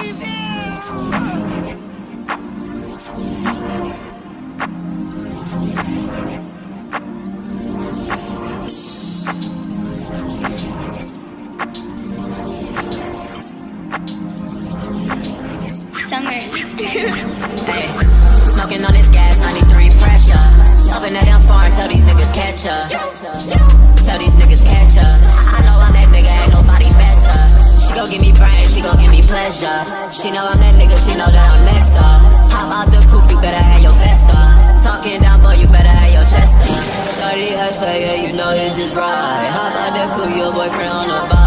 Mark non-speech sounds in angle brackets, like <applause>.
<laughs> Smoking on this gas, 93 pressure. Up in that damn farm, tell these niggas catch ya. Tell these niggas catch ya. Gon' give me brain, she gon' give me pleasure. She know I'm that nigga, she know that I'm next up. Hop out the coupe, you better have your vest up. Talking down, boy, you better have your chest up. Shorty X yeah, you know it's just right. Hop out the coupe, your boyfriend on the vibe.